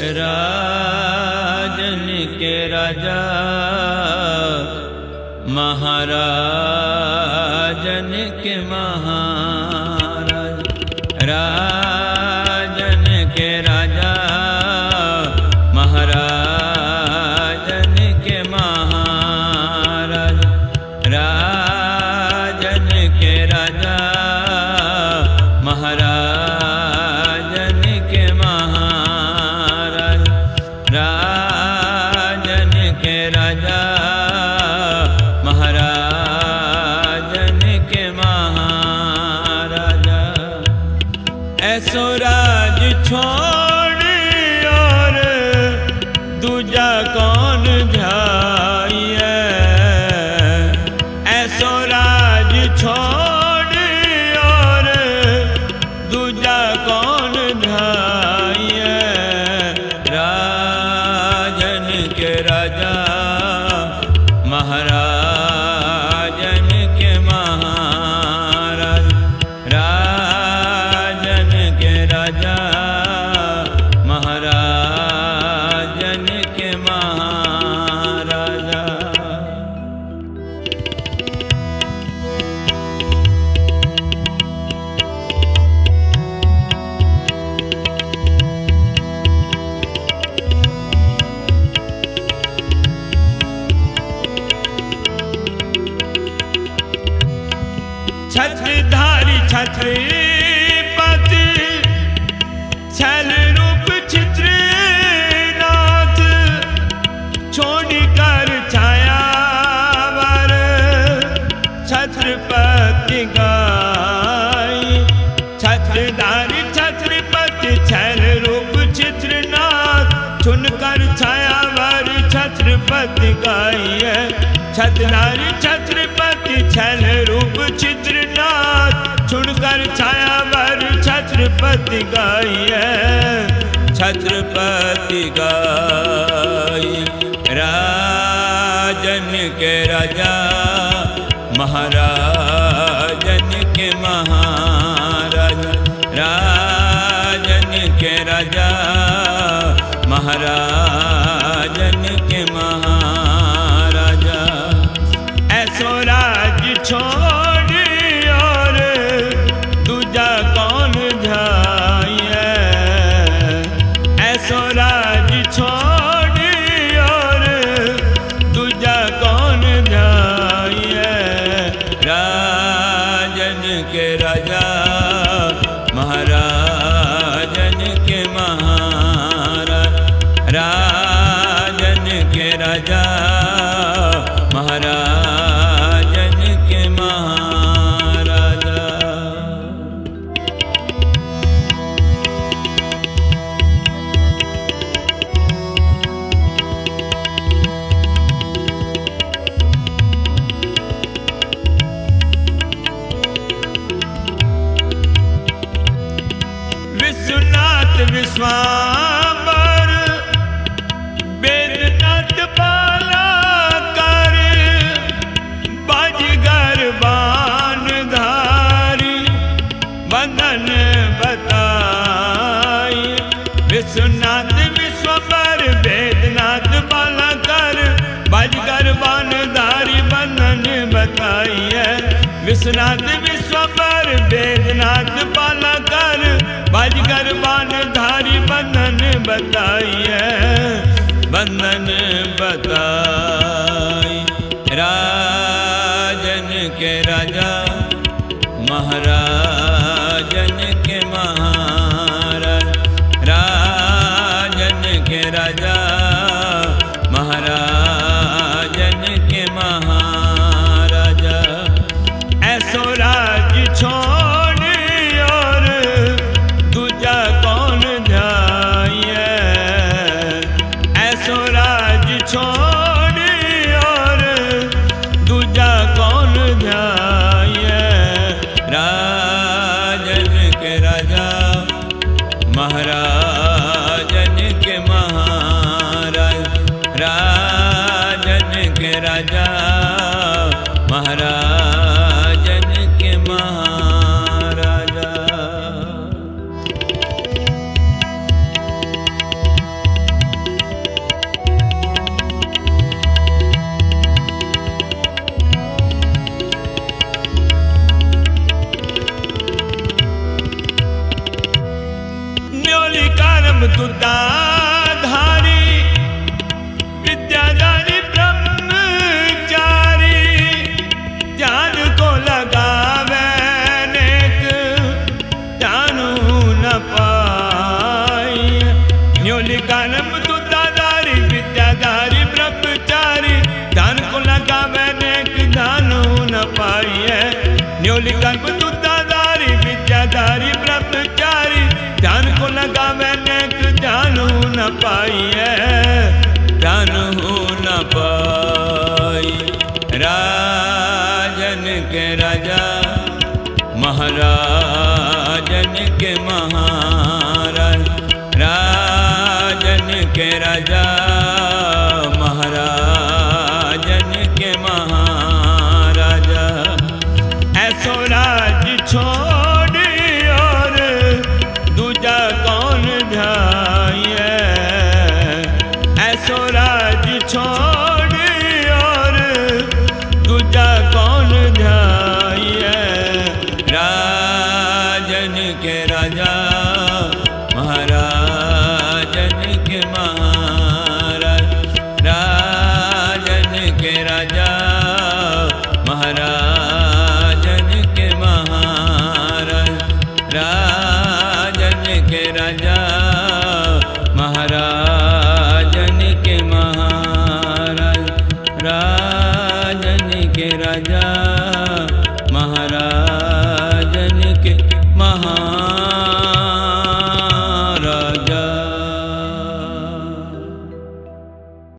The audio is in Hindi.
राजन के राजा, महाराजन के महाराज, राजन के राजा, महाराजन के महाराज, राजन के राजा। राजा के महाराजा। ऐसो राज छोड़ और दूजा कौन ध्याइए छत्रपति गाय छत्रधारी छत्रपति छल रूप चित्रनाथ। छुनकर छाया वर छत्रपति गाय छत्रपति गाय राजन के राजा महाराजन के विश्वनाथ विश्वाम्बर विश्वनाथ विश्वम्बर वेदनाथ विश्वनाथ वेदनाथ पाला कर बाजगर बान धारी बताई है। बंधन बताई। राजन के राजा महाराजन राजन के डोल कलम राजा महाराजन के महाराजा। ऐसो राज छोड़ राजन के राजा महाराजन के महा